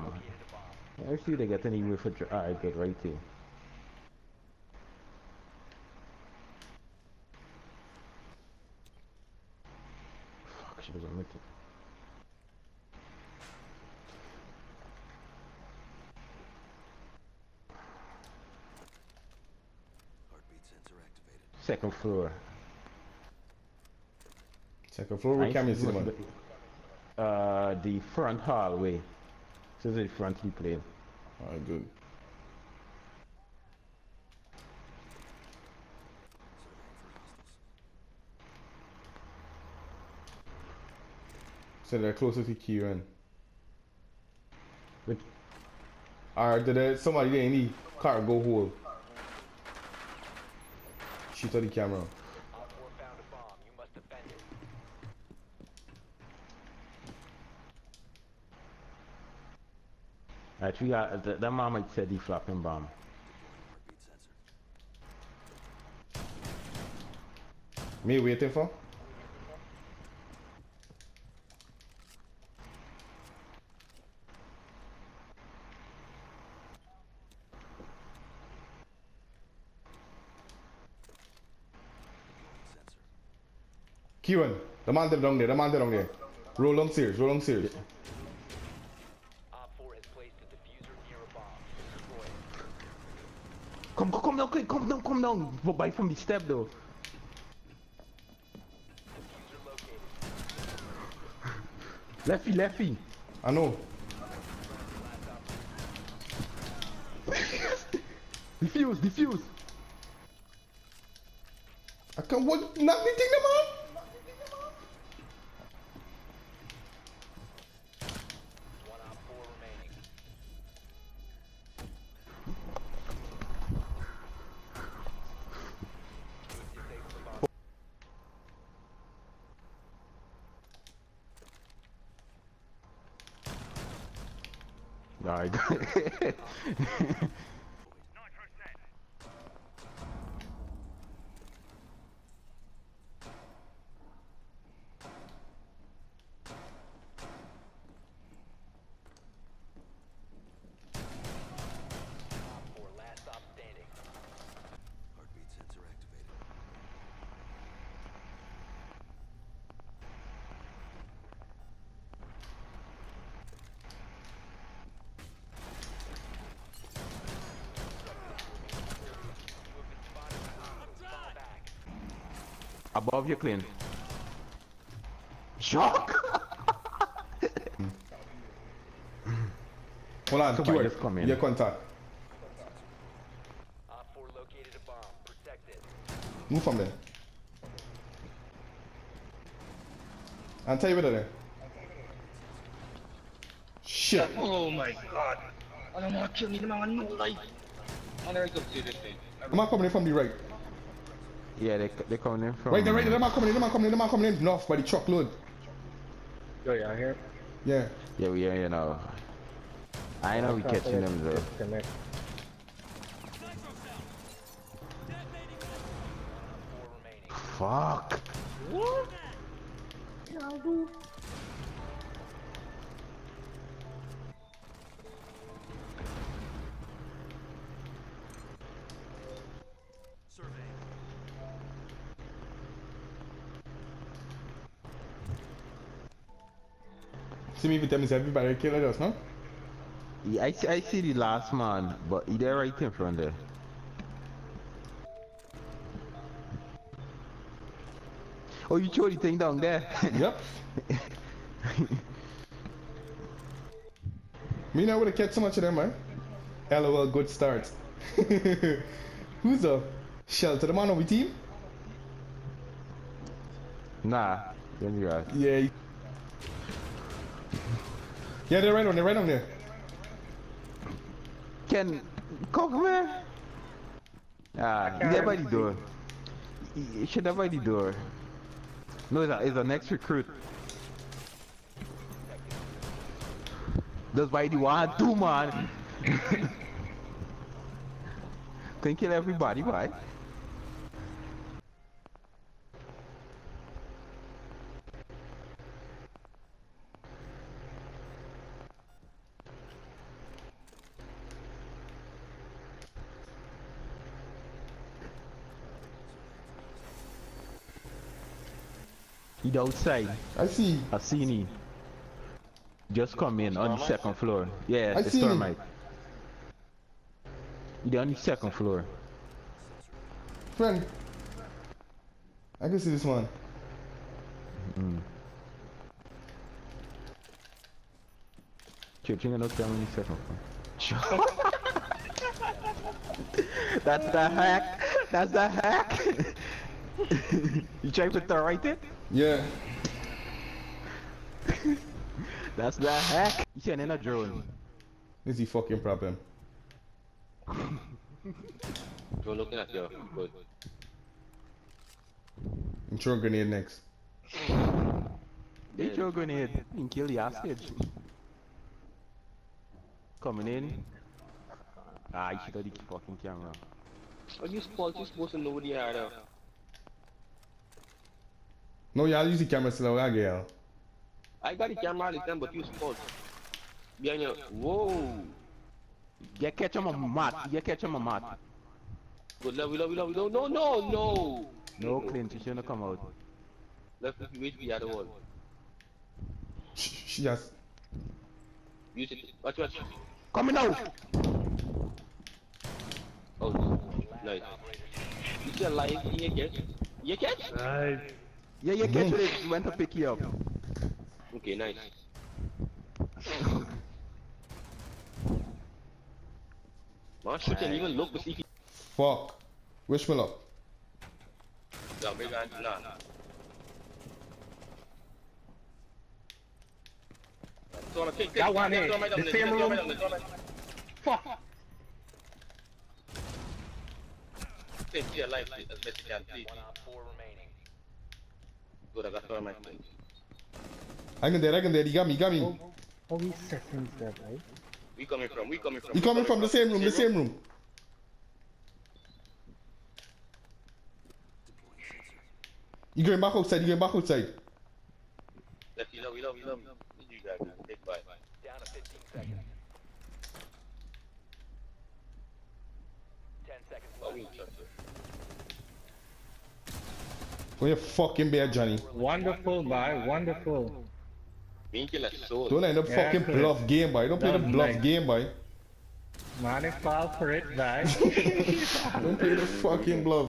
bomb. I see they get any refrigerator. Alright, good, right here. Fuck, she was on it. Heartbeat sensor activated. Second floor. Second floor, I where ain't camera see see the much man? of it. Uh, the front hallway. This is the front he played. Alright, good. Surveying for hostiles. So they're closer to Kieran. Alright, did there somebody there any cargo hole? Shoot at the camera. OPFOR found a bomb. You must defend it. Alright, we got, that, that might said he flopping bomb. Me waiting for? Kieran, the man down there, the man down there. Roll down stairs, roll down stairs. OPFOR has placed a defuser near a bomb. Destroy it. Come, come, come down, quick, come down, come down. Go by from the step though. Defuser located. Lefty, lefty. I know. Defuse, defuse. I can't what knock me thing the man? Alright. Above you clean. Shock! Hold on, Somebody Kieran. just come in. Your contact. OPFOR located a bomb. Protect it. Move from there. And tell you better there. Shit. Oh my god! Ano mga kill ni mga nulay? Ano rin ko dito? The man coming in from the right. Yeah, they they coming in from. Right there, right there. The man coming in, the man coming in, the man coming in. North by the truckload. Yo, y'all here? Yeah. Yeah, we are, you know. I know we catching them though. Connect. 4 remaining. Fuck. See me with them is everybody killing us, no? Yeah, I see, I see the last man, but he there right in front there. Oh, you throw the thing down there? Yep. Me now would have catch so much of them, man. LOL, good start. Who's the shelter? The man on the team? nah, don't you right. Yeah. He- Yeah, they're right on there, right on there. Can cover me? Ah, he's there by the door. He, he should have by the door. No, it's a, it's a next recruit. That's why the one, two man. Can kill everybody, right? He outside. I see. I seen him. Just come in on the second floor. Yeah, I the seen him. Stormite. He on the second floor. Friend. I can see this one. Chip, you know tell me the second floor. That's the hack. That's the hack. you trying to put that right there? Yeah. That's that hack. You sending a drone. This is the fucking problem. You're looking at you. Good. I'm throwing grenade next. They throw a grenade and kill the hostage. Coming in. Ah, you should have the fucking camera. Are you supposed, you supposed to know what you are now? No, y'all use the camera still out girl. I got the camera all the time, but you supposed. Behind you. Whoa. You catch him on mat. You catch him on mat. Good love, we love, we love, we love. No, no, no. No, Clint, you shouldn't come out. Let's wait for the other one. Shh, She just. Use it. Watch, watch. Coming out! Oh, nice. You still alive? You catch? You catch? Yeah, you catch it. He went to pick you up. Okay, nice. Man, shoot and even look to see if he... Fuck. Wish me luck. Yeah, big hand, nah. So, take, take, That one take, there, throw my the same room. down, throw my- Fuck! Take, stay alive, please, as best you can, please. One OPFOR remaining. Good, I got throw my thing. I can dead, I can dead. He got me, he got me. How many seconds that, right? We coming from, we coming from. He coming from the same room, the same room. You going back outside, you going back outside. Let's see, love, we love, we love. You guys, man. take bye. Down to 15 seconds. 10 seconds Oh, left. we touch it. Where you fucking bear, Johnny? Wonderful, boy, wonderful. Me kill a soul. Don't end up Yeah, fucking correct. bluff game, boy. Don't play the That was bluff nice. game, boy. Man, fall for it, boy. Don't play the fucking bluff.